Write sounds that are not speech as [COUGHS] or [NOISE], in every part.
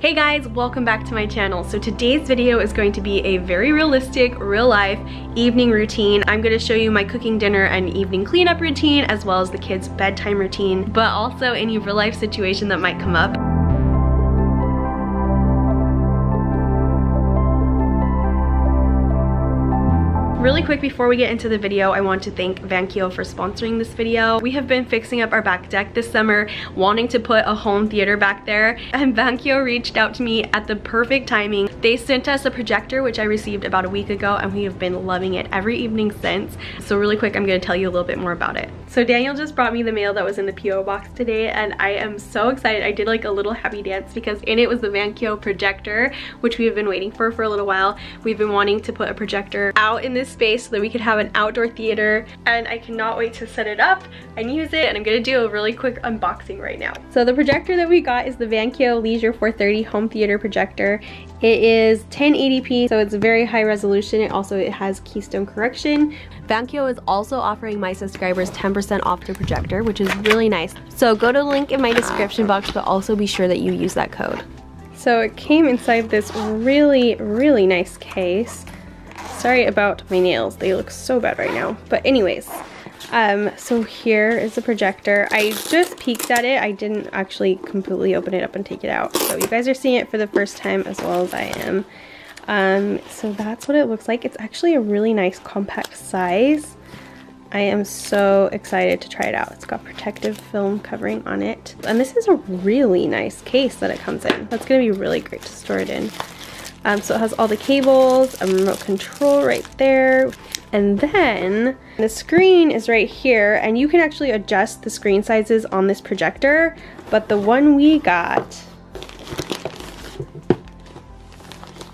Hey guys, welcome back to my channel. So today's video is going to be a very realistic, real life evening routine. I'm gonna show you my cooking dinner and evening cleanup routine as well as the kids bedtime routine, but also any real life situation that might come up. Really quick before we get into the video, I want to thank Vankyo for sponsoring this video. We have been fixing up our back deck this summer, wanting to put a home theater back there, and Vankyo reached out to me at the perfect timing. They sent us a projector, which I received about a week ago, and we have been loving it every evening since. So really quick, I'm gonna tell you a little bit more about it. So Daniel just brought me the mail that was in the P.O. box today, and I am so excited. I did like a little happy dance because in it was the Vankyo projector, which we have been waiting for for a little while. We've been wanting to put a projector out in this space so that we could have an outdoor theater and I cannot wait to set it up and use it and I'm gonna do a really quick unboxing right now. So the projector that we got is the Vankyo Leisure 430 home theater projector. It is 1080p so it's very high resolution. It also it has keystone correction. Vankyo is also offering my subscribers 10% off the projector which is really nice. So go to the link in my description box but also be sure that you use that code. So it came inside this really, really nice case. Sorry about my nails. They look so bad right now. But anyways, um, so here is the projector. I just peeked at it. I didn't actually completely open it up and take it out. So you guys are seeing it for the first time as well as I am. Um, so that's what it looks like. It's actually a really nice compact size. I am so excited to try it out. It's got protective film covering on it. And this is a really nice case that it comes in. That's gonna be really great to store it in. Um, so it has all the cables, a remote control right there. And then the screen is right here and you can actually adjust the screen sizes on this projector. But the one we got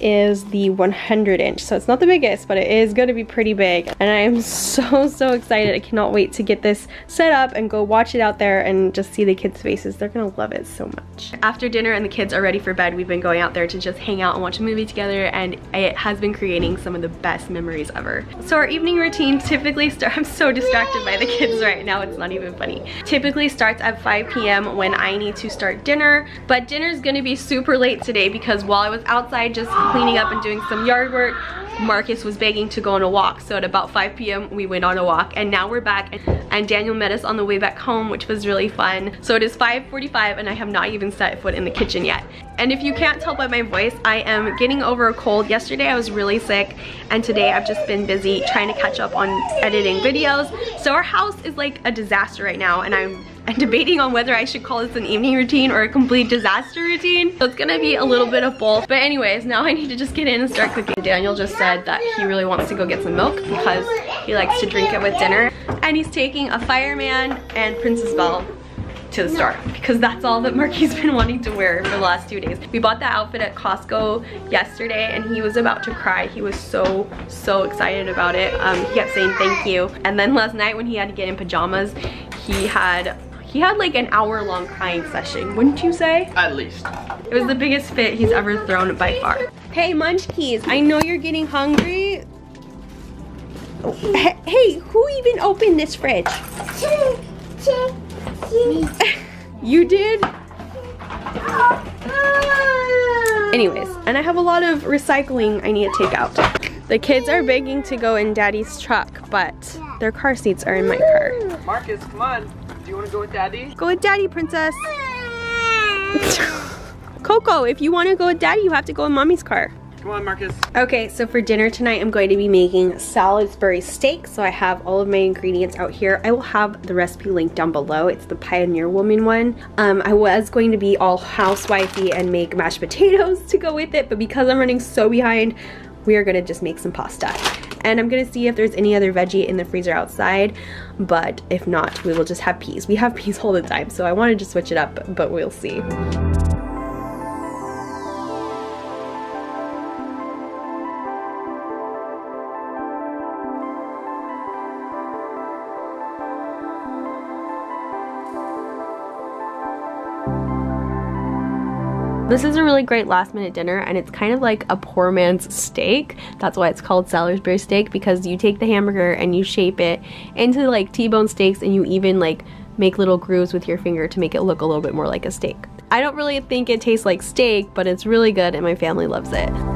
is the 100 inch. So it's not the biggest, but it is to be pretty big. And I am [LAUGHS] so, so excited. I cannot wait to get this set up and go watch it out there and just see the kids' faces. They're to love it so much. After dinner and the kids are ready for bed, we've been going out there to just hang out and watch a movie together and it has been creating some of the best memories ever. So our evening routine typically start, [LAUGHS] I'm so distracted by the kids right now, it's not even funny. Typically starts at 5 p.m. when I need to start dinner, but dinner is gonna be super late today because while I was outside just cleaning up and doing some yard work. Marcus was begging to go on a walk. So at about 5 p.m. we went on a walk and now we're back and Daniel met us on the way back home which was really fun. So it is 5.45 and I have not even set foot in the kitchen yet. And if you can't tell by my voice, I am getting over a cold. Yesterday I was really sick and today I've just been busy trying to catch up on editing videos. So our house is like a disaster right now and I'm I'm debating on whether I should call this an evening routine or a complete disaster routine. So it's gonna be a little bit of both. But anyways, now I need to just get in and start cooking. Daniel just said that he really wants to go get some milk because he likes to drink it with dinner. And he's taking a fireman and Princess Belle to the store because that's all that Marky's been wanting to wear for the last two days. We bought that outfit at Costco yesterday and he was about to cry. He was so, so excited about it. Um, he kept saying thank you. And then last night when he had to get in pajamas, he had he had like an hour long crying session, wouldn't you say? At least. It was the biggest fit he's ever thrown by far. Hey Munchkies, I know you're getting hungry. Oh, hey, who even opened this fridge? [LAUGHS] you did? Anyways, and I have a lot of recycling I need to take out. The kids are begging to go in daddy's truck, but their car seats are in my car. Marcus, come on. Do you want to go with daddy? Go with daddy, princess. [LAUGHS] Coco, if you want to go with daddy, you have to go in mommy's car. Come on, Marcus. Okay, so for dinner tonight, I'm going to be making Salisbury steak. So I have all of my ingredients out here. I will have the recipe linked down below. It's the Pioneer Woman one. Um, I was going to be all housewifey and make mashed potatoes [LAUGHS] to go with it, but because I'm running so behind, we are gonna just make some pasta and I'm gonna see if there's any other veggie in the freezer outside but if not we will just have peas. We have peas all the time so I wanted to switch it up but we'll see This is a really great last minute dinner and it's kind of like a poor man's steak. That's why it's called Salisbury steak because you take the hamburger and you shape it into like T-bone steaks and you even like make little grooves with your finger to make it look a little bit more like a steak. I don't really think it tastes like steak, but it's really good and my family loves it.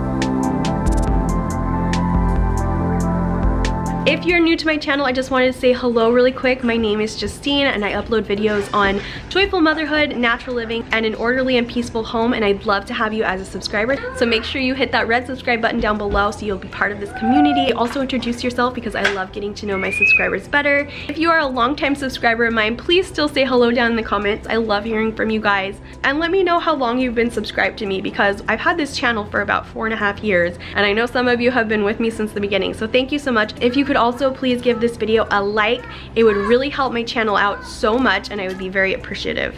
If you're new to my channel, I just wanted to say hello really quick. My name is Justine and I upload videos on joyful motherhood, natural living, and an orderly and peaceful home and I'd love to have you as a subscriber. So make sure you hit that red subscribe button down below so you'll be part of this community. Also introduce yourself because I love getting to know my subscribers better. If you are a longtime subscriber of mine, please still say hello down in the comments. I love hearing from you guys. And let me know how long you've been subscribed to me because I've had this channel for about four and a half years and I know some of you have been with me since the beginning. So thank you so much. If you could also please give this video a like. It would really help my channel out so much and I would be very appreciative.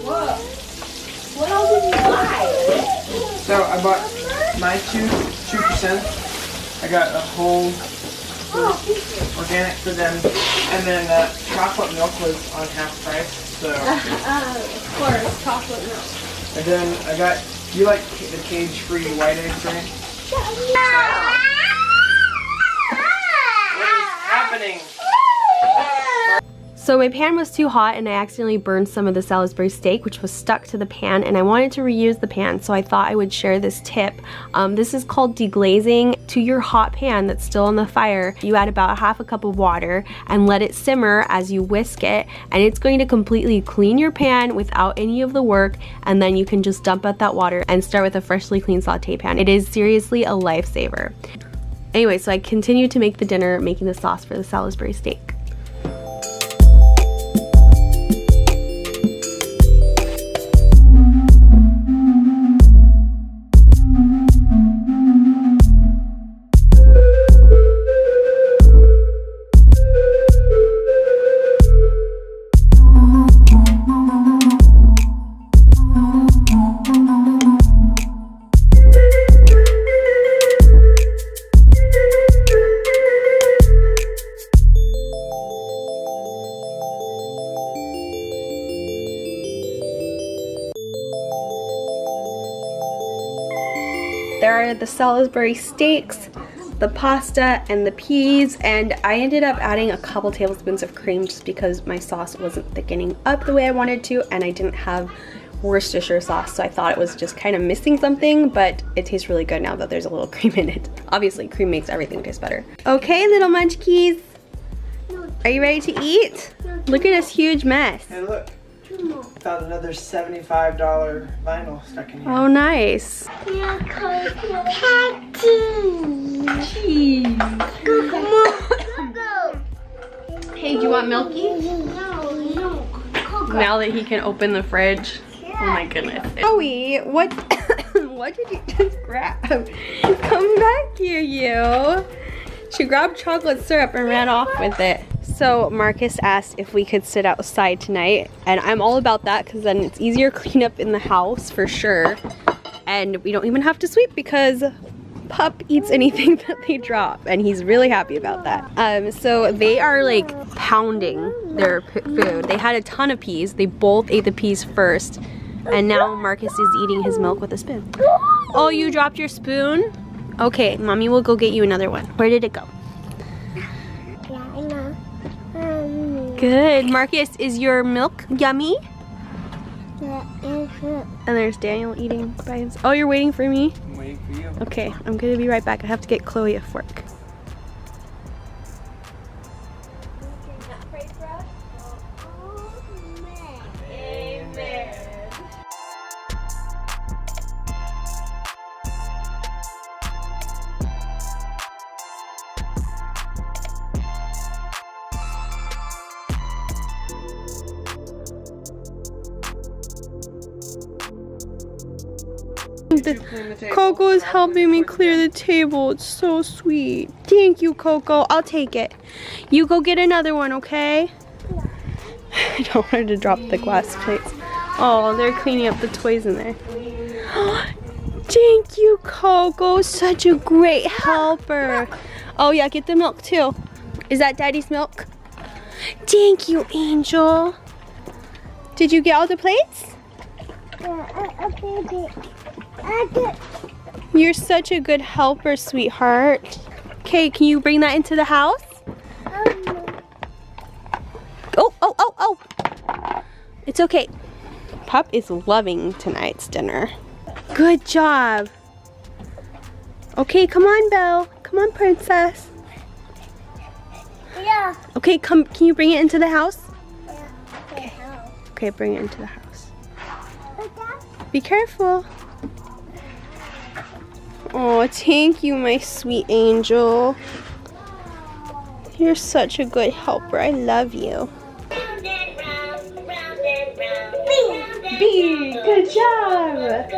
Whoa. What else did you buy? So I bought my two two percent. I got a whole Oh, organic for them, and then uh, chocolate milk was on half price. So uh, [LAUGHS] of course, chocolate milk. and then I got you like the cage free white eggs, right? What is happening? So my pan was too hot and I accidentally burned some of the Salisbury steak which was stuck to the pan and I wanted to reuse the pan so I thought I would share this tip. Um, this is called deglazing. To your hot pan that's still on the fire, you add about half a cup of water and let it simmer as you whisk it and it's going to completely clean your pan without any of the work and then you can just dump out that water and start with a freshly cleaned saute pan. It is seriously a lifesaver. Anyway, so I continued to make the dinner making the sauce for the Salisbury steak. The Salisbury steaks, the pasta, and the peas, and I ended up adding a couple tablespoons of cream just because my sauce wasn't thickening up the way I wanted to, and I didn't have Worcestershire sauce, so I thought it was just kind of missing something, but it tastes really good now that there's a little [LAUGHS] cream in it. Obviously, cream makes everything taste better. Okay, little munchkies, are you ready to eat? Look at this huge mess. Look. Found another seventy-five dollar vinyl stuck in here. Oh, nice. Hey, do you want Milky? Now that he can open the fridge. Oh my goodness. Chloe, what [COUGHS] what did you just grab? Come back here, you. She grabbed chocolate syrup and ran off with it. So Marcus asked if we could sit outside tonight, and I'm all about that because then it's easier clean up in the house for sure. And we don't even have to sweep because pup eats anything [LAUGHS] that they drop and he's really happy about that. Um, so they are like pounding their food. They had a ton of peas. They both ate the peas first and now Marcus is eating his milk with a spoon. Oh, you dropped your spoon? Okay, mommy will go get you another one. Where did it go? Good. Marcus, is your milk yummy? And there's Daniel eating by himself. Oh, you're waiting for me? I'm waiting for you. Okay, I'm gonna be right back. I have to get Chloe a fork. The? Coco is helping me clear the table. It's so sweet. Thank you, Coco. I'll take it. You go get another one, okay? [LAUGHS] I don't want her to drop the glass plates. Oh, they're cleaning up the toys in there. [GASPS] Thank you, Coco. Such a great helper. Oh, yeah, get the milk too. Is that Daddy's milk? Thank you, Angel. Did you get all the plates? You're such a good helper, sweetheart. Okay, can you bring that into the house? Oh, oh, oh, oh. It's okay. Pup is loving tonight's dinner. Good job. Okay, come on, Belle. Come on, princess. Yeah. Okay, come. Can you bring it into the house? Okay. Okay, bring it into the house. Be careful. Oh, thank you, my sweet angel. You're such a good helper. I love you. B, good job.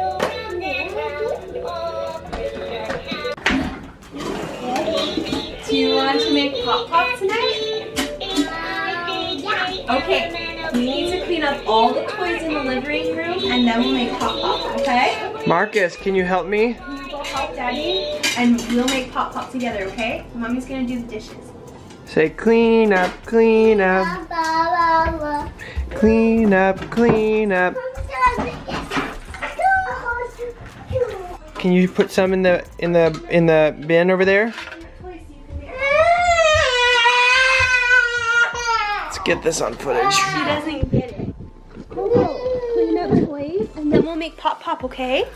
Do you want to make pop pop tonight? Okay. We need to clean up all the toys in the living room and then we'll make pop pop, okay? Marcus, can you help me? Can you go help daddy? And we'll make pop pop together, okay? Mommy's gonna do the dishes. Say clean up, clean up, clean up, clean up. Can you put some in the in the in the bin over there? Let's get this on footage. She doesn't get it. Clean up toys and then we'll make pop pop, okay?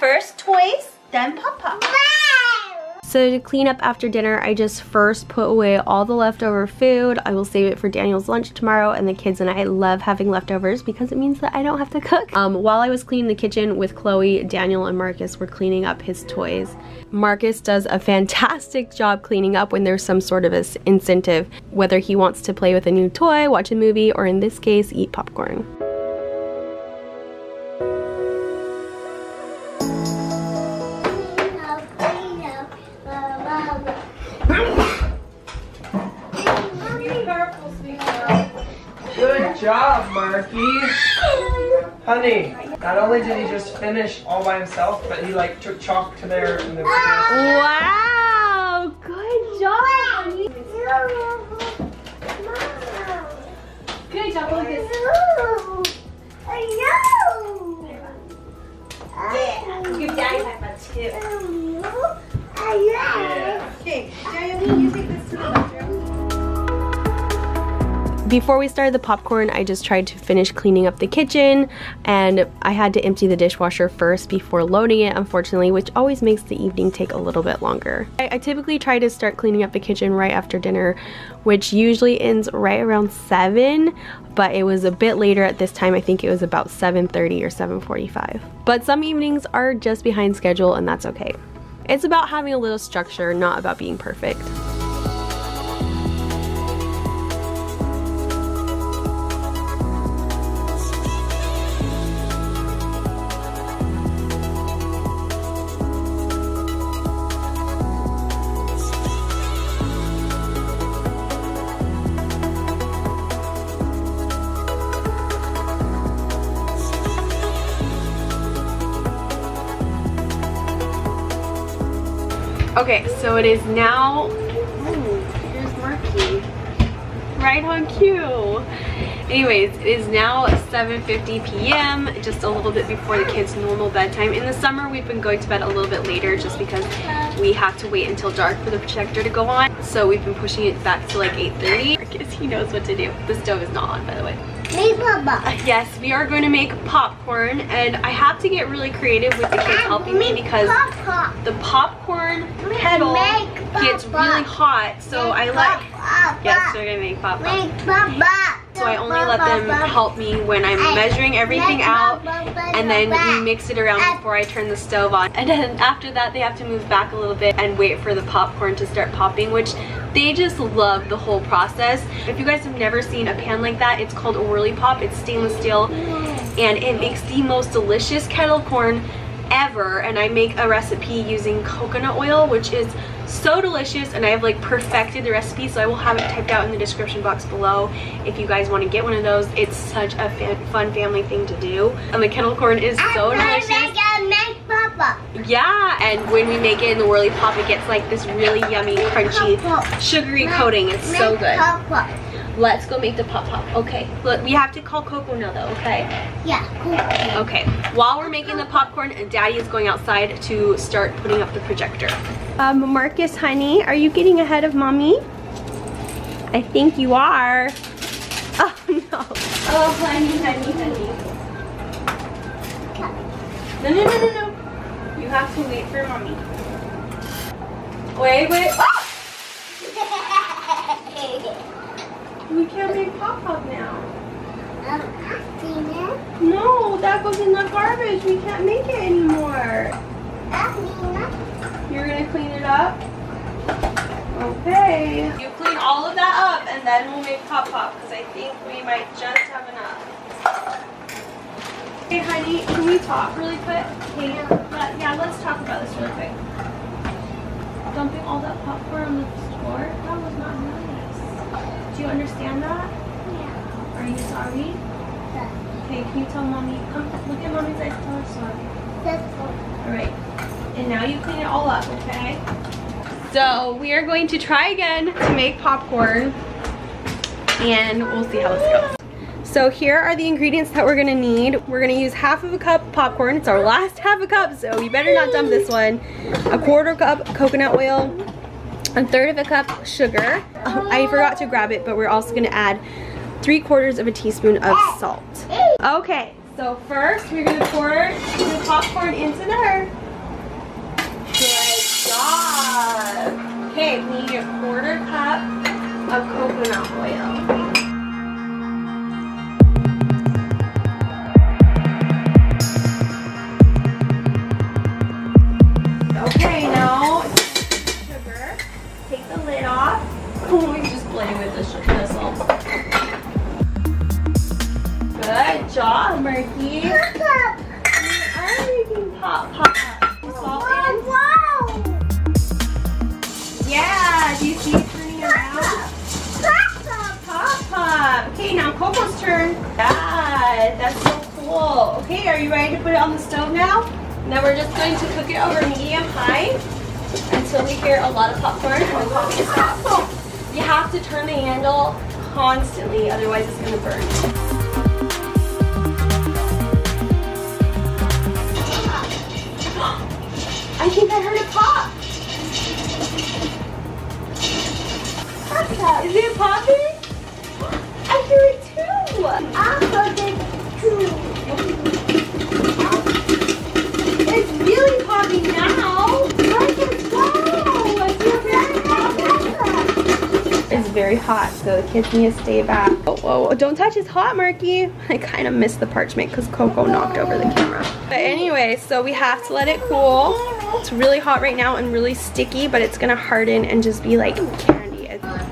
First toys, then pop. So to clean up after dinner, I just first put away all the leftover food. I will save it for Daniel's lunch tomorrow and the kids and I love having leftovers because it means that I don't have to cook. Um, while I was cleaning the kitchen with Chloe, Daniel and Marcus were cleaning up his toys. Marcus does a fantastic [LAUGHS] job cleaning up when there's some sort of a incentive, whether he wants to play with a new toy, watch a movie, or in this case, eat popcorn. Job, Marky. Honey, not only did he just finish all by himself, but he like took chalk to there and there. Wow! Good job! Good job, Lucas. Give Daddy high five too. Okay, Jeremy, you take this to the bedroom. Before we started the popcorn, I just tried to finish cleaning up the kitchen and I had to empty the dishwasher first before loading it, unfortunately, which always makes the evening take a little bit longer. I, I typically try to start cleaning up the kitchen right after dinner, which usually ends right around 7, but it was a bit later at this time. I think it was about 7.30 or 7.45. But some evenings are just behind schedule and that's okay. It's about having a little structure, not about being perfect. It is now, here's. Right on cue. Anyways, it is now 7.50 p.m., just a little bit before the kids' normal bedtime. In the summer, we've been going to bed a little bit later just because we have to wait until dark for the projector to go on. So we've been pushing it back to like 8.30. Marcus, he knows what to do. The stove is not on, by the way. Uh, yes, we are going to make popcorn and I have to get really creative with the kids helping me because the popcorn kettle gets really hot so I let yes we're gonna make popcorn so I only let them help me when I'm measuring everything out and then we mix it around before I turn the stove on. And then after that they have to move back a little bit and wait for the popcorn to start popping which they just love the whole process. If you guys have never seen a pan like that it's called a Whirley Pop. It's stainless steel and it makes the most delicious kettle corn ever. And I make a recipe using coconut oil which is so delicious and I've like perfected the recipe so I will have it typed out in the description box below if you guys want to get one of those. It's such a fun family thing to do and the kettle corn is so delicious. yeah and when we make it in the Whirley Pop it gets like this really yummy crunchy sugary coating. It's so good let's go make the pop pop okay look we have to call Coco now though okay Yeah, Okay, while we're making the popcorn, Daddy is going outside to start putting up the projector. Um, Marcus, honey, are you getting ahead of Mommy? I think you are. [LAUGHS] Oh, no. Oh, honey, honey, honey. No, no, no, no, no. You have to wait for mommy. Wait, wait. Ah! We can't make pop pop now. No, that goes in the garbage. We can't make it anymore. You're gonna clean it up? Okay. You clean all of that up and then we'll make pop pop because I think we might just have enough. Hey honey, can we talk really quick? Hey, let- yeah, let's talk about this really quick. Dumping all that popcorn on the floor? That was not nice. Do you understand that? Yeah. Are you sorry? Okay, can you tell mommy? Come look at mommy's eyes. Tell her sorry. All right. And now you clean it all up, okay? So we are going to try again to make popcorn and we'll see how this goes. So here are the ingredients that we're gonna need. We're gonna use half of a cup popcorn. It's our last half a cup, so you better not dump this one. A quarter cup coconut oil, a third of a cup sugar. Oh, I forgot to grab it, but we're also gonna add three quarters of a teaspoon of salt. Okay, so first we're gonna pour the popcorn into there. Good job. Okay, we need a quarter cup of coconut oil. Good job, Murky. You are making pop pop. Salt in. Yeah, do you see it turning around? Pop pop. Okay, now Coco's turn. Yeah, that's so cool. Okay, are you ready to put it on the stove now? Now we're just going to cook it over medium high until we hear a lot of popcorn and the pop. You have to turn the handle constantly, otherwise it's gonna burn. I think I heard it pop. Is it popping? I hear it too. It's really popping now. Look at go. It's very hot, so the kids need to stay back. Oh, whoa, don't touch, it's hot, Marky. [LAUGHS] I kind of missed the parchment because Coco knocked over the camera. But anyway, so we have to let it cool. It's really hot right now and really sticky, but it's gonna harden and just be like.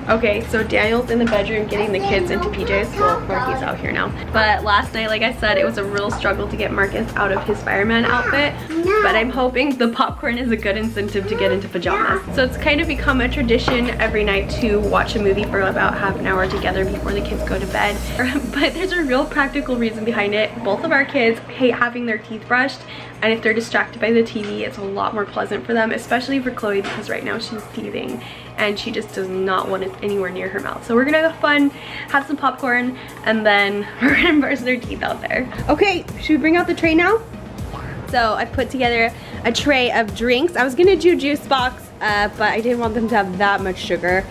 Okay, so Daniel's in the bedroom getting the kids into PJs. Well, Marky's out here now. But last night, like I said, it was a real struggle to get Marcus out of his fireman outfit. But I'm hoping the popcorn is a good incentive to get into pajamas. So it's kind of become a tradition every night to watch a movie for about half an hour together before the kids go to bed. [LAUGHS] But there's a real practical reason behind it. Both of our kids hate having their teeth brushed and if they're distracted by the TV, it's a lot more pleasant for them, especially for Chloe because right now she's teething and she just does not want it anywhere near her mouth. So we're gonna have fun, have some popcorn, and then [LAUGHS] we're gonna brush their teeth out there. Okay, should we bring out the tray now? So I put together a tray of drinks. I was gonna do juice box, uh, but I didn't want them to have that much sugar.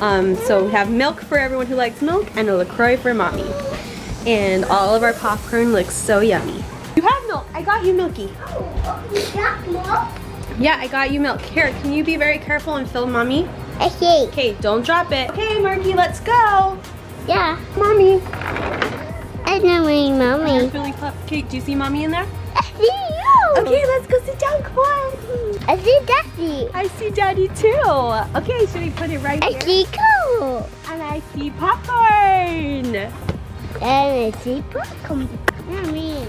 Um, so we have milk for everyone who likes milk and a LaCroix for mommy. And all of our popcorn looks so yummy. You have milk, I got you milky. Oh, you got milk? Yeah, I got you milk. Here, can you be very careful and fill mommy? Okay. Okay, don't drop it. Okay, Marky, let's go. Yeah. Mommy. I know You're mommy. Okay, do you see mommy in there? I see you. Okay, let's go sit down. Come on. I see Daddy. I see daddy too. Okay, should we put it right I here? see cool. And I see popcorn. And I see popcorn. Mommy.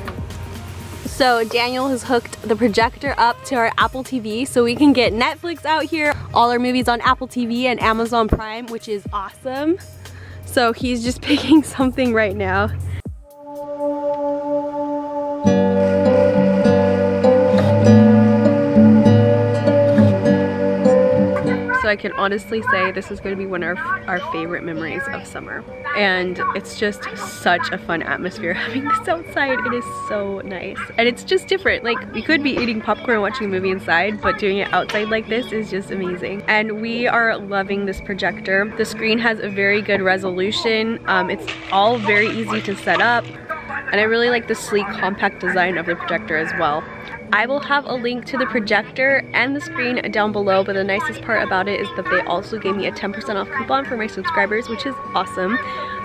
So Daniel has hooked the projector up to our Apple TV so we can get Netflix out here, all our movies on Apple TV and Amazon Prime, which is awesome. So he's just [LAUGHS] picking something right now. I can honestly say this is going to be one of our favorite memories of summer. And it's just such a fun atmosphere [LAUGHS] having this outside. It is so nice. And it's just different. Like we could be eating popcorn watching a movie inside, but doing it outside like this is just amazing. And we are loving this projector. The screen has a very good resolution. Um, it's all very easy to set up. And I really like the sleek compact design of the projector as well. I will have a link to the projector and the screen down below, but the nicest part about it is that they also gave me a 10% off coupon for my subscribers, which is awesome.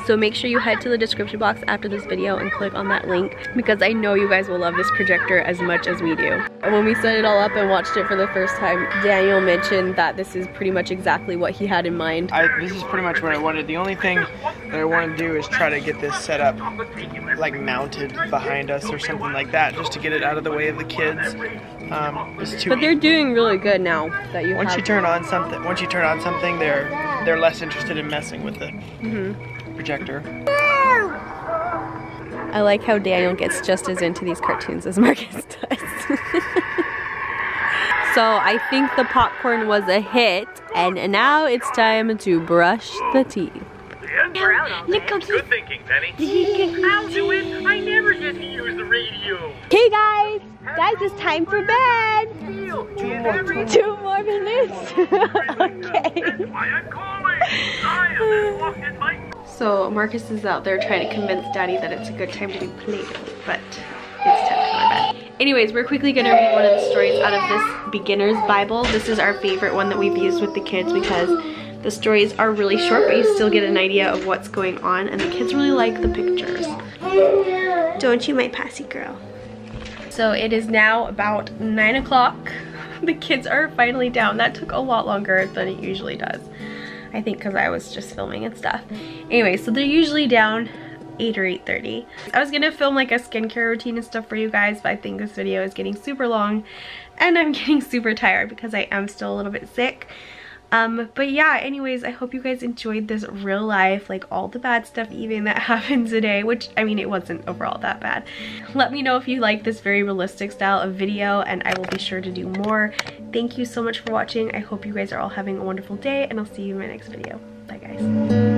So make sure you head to the description box after this video and click on that link because I know you guys will love this projector as much as we do. When we set it all up and watched it for the first time, Daniel mentioned that this is pretty much exactly what he had in mind. I, this is pretty much what I wanted. The only thing that I want to do is try to get this set up like mounted behind us or something like that just to get it out of the way of the kids. Um, it's too But they're doing really good now that you once have you turn on something once you turn on something they're they're less interested in messing with the projector. I like how Daniel gets just as into these cartoons as Marcus [LAUGHS] does. so I think the popcorn was a hit and now it's time to brush the teeth. Look Good thinking, Penny. [LAUGHS] I'll do it. I never get to use the radio. Okay guys, guys it's time for bed. Two more. Two more minutes. [LAUGHS] okay. [SIGHS] So Marcus is out there trying to convince daddy that it's a good time to be Play-Doh, but it's time to bed. Anyways, we're quickly gonna read one of the stories out of this beginner's Bible. This is our favorite one that we've used with the kids because the stories are really short, but you still get an idea of what's going on, and the kids really like the pictures. Don't you, my passy girl? So it is now about nine o'clock. [LAUGHS] The kids are finally down. That took a lot longer than it usually does. I think because I was just filming and stuff. Anyway, so they're usually down 8 or 8.30. I was gonna film like a skincare routine and stuff for you guys, but I think this video is getting super long and I'm [LAUGHS] getting super tired because I am still a little bit sick. Um, but yeah, anyways, I hope you guys enjoyed this real life, like all the bad stuff even that [LAUGHS] happened today, which, I mean, it wasn't overall that bad. Let me know if you like this very realistic style of video, and I will be sure to do more. Thank you so much for watching. I hope you guys are all having a wonderful day, and I'll see you in my next video. Bye, guys.